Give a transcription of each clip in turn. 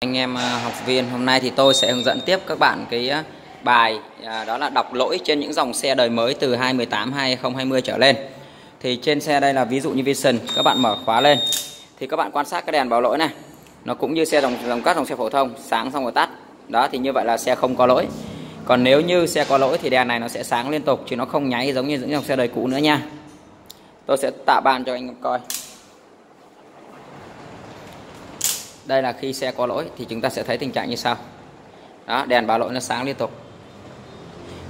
anh em à, học viên, hôm nay thì tôi sẽ hướng dẫn tiếp các bạn cái à, bài à, đó là đọc lỗi trên những dòng xe đời mới từ 2018 2020 trở lên. Thì trên xe đây là ví dụ như Vision, các bạn mở khóa lên. Thì các bạn quan sát cái đèn báo lỗi này, nó cũng như xe dòng dòng các dòng xe phổ thông, sáng xong rồi tắt. Đó, thì như vậy là xe không có lỗi. Còn nếu như xe có lỗi thì đèn này nó sẽ sáng liên tục, chứ nó không nháy giống như những dòng xe đời cũ nữa nha. Tôi sẽ tạo bàn cho anh em coi. Đây là khi xe có lỗi thì chúng ta sẽ thấy tình trạng như sau. Đó, đèn báo lỗi nó sáng liên tục.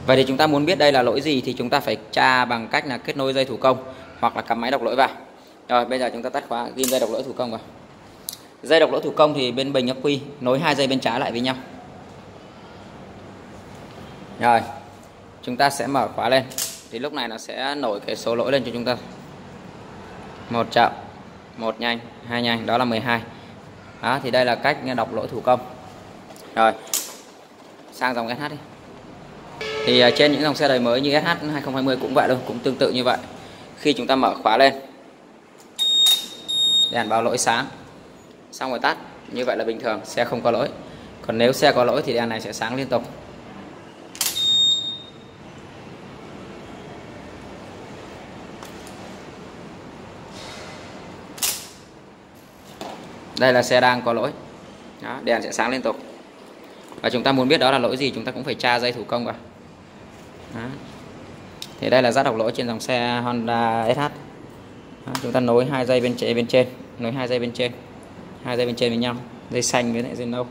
Vậy thì chúng ta muốn biết đây là lỗi gì thì chúng ta phải tra bằng cách là kết nối dây thủ công hoặc là cắm máy đọc lỗi vào. Rồi, bây giờ chúng ta tắt khóa, ghim dây đọc lỗi thủ công vào. Dây đọc lỗi thủ công thì bên bình ắc quy nối hai dây bên trái lại với nhau. Rồi, chúng ta sẽ mở khóa lên. Thì lúc này nó sẽ nổi cái số lỗi lên cho chúng ta. Một chậm, một nhanh, hai nhanh, đó là 12 đó, thì đây là cách đọc lỗi thủ công. Rồi, sang dòng SH đi. Thì à, trên những dòng xe đời mới như SH 2020 cũng vậy luôn, cũng tương tự như vậy. Khi chúng ta mở khóa lên, đèn báo lỗi sáng. Xong rồi tắt, như vậy là bình thường, xe không có lỗi. Còn nếu xe có lỗi thì đèn này sẽ sáng liên tục. Đây là xe đang có lỗi. Đó, đèn sẽ sáng liên tục. Và chúng ta muốn biết đó là lỗi gì chúng ta cũng phải tra dây thủ công vào. Đó. thì đây là giác đọc lỗi trên dòng xe Honda SH đó, chúng ta nối hai dây bên trên bên trên nối hai dây bên trên hai dây bên trên với nhau dây xanh với lại dây nâu.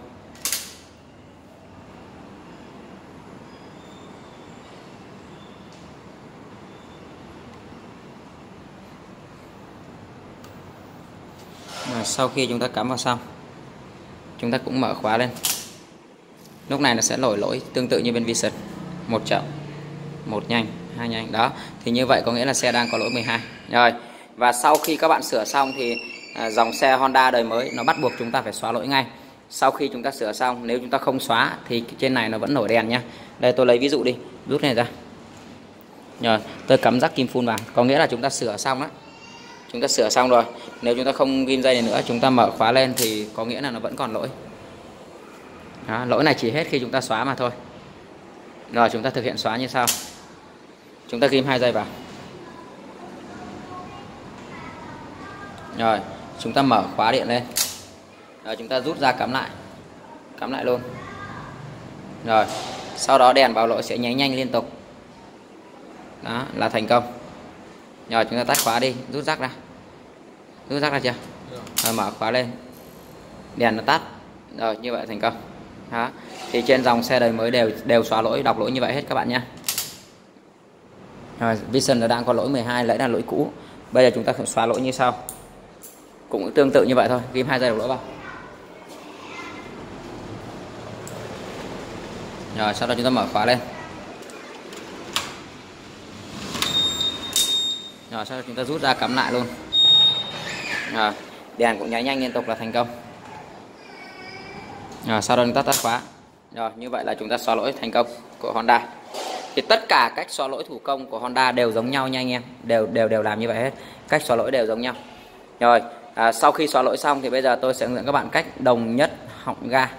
Và sau khi chúng ta cắm vào xong, chúng ta cũng mở khóa lên. Lúc này nó sẽ nổi lỗi tương tự như bên Vision. Một chậm, một nhanh, hai nhanh. Đó, thì như vậy có nghĩa là xe đang có lỗi 12 rồi, và sau khi các bạn sửa xong thì à, dòng xe Honda đời mới, nó bắt buộc chúng ta phải xóa lỗi ngay. Sau khi chúng ta sửa xong, nếu chúng ta không xóa thì trên này nó vẫn nổi đèn nhá đây, tôi lấy ví dụ đi. Rút này ra. Rồi, tôi cắm rắc kim phun vào. Có nghĩa là chúng ta sửa xong đó chúng ta sửa xong rồi. Nếu chúng ta không ghim dây này nữa chúng ta mở khóa lên thì có nghĩa là nó vẫn còn lỗi. Đó, lỗi này chỉ hết khi chúng ta xóa mà thôi. Rồi chúng ta thực hiện xóa như sau. Chúng ta ghim hai dây vào. Rồi chúng ta mở khóa điện lên. Rồi chúng ta rút ra cắm lại. Cắm lại luôn. Rồi sau đó đèn báo lỗi sẽ nháy nhanh liên tục. Đó là thành công. Rồi chúng ta tắt khóa đi rút rác ra rút rác ra chưa? Rồi, mở khóa lên. Đèn nó tắt. Rồi, như vậy thành công. Đó. Thì trên dòng xe đời mới đều đều xóa lỗi, đọc lỗi như vậy hết các bạn nhé. Rồi, Vision nó đang có lỗi 12 lấy là lỗi cũ. Bây giờ chúng ta sẽ xóa lỗi như sau. Cũng tương tự như vậy thôi. Ghim hai dây đọc lỗi vào. Rồi, sau đó chúng ta mở khóa lên. Rồi, sau đó chúng ta rút ra cắm lại luôn rồi đèn cũng nháy nhanh liên tục là thành công. Rồi sau đó chúng ta tắt khóa. Rồi như vậy là chúng ta xóa lỗi thành công của Honda. Thì tất cả cách xóa lỗi thủ công của Honda đều giống nhau nha anh em. Đều đều đều làm như vậy hết. Cách xóa lỗi đều giống nhau. Rồi à, sau khi xóa lỗi xong thì bây giờ tôi sẽ hướng dẫn các bạn cách đồng nhất họng ga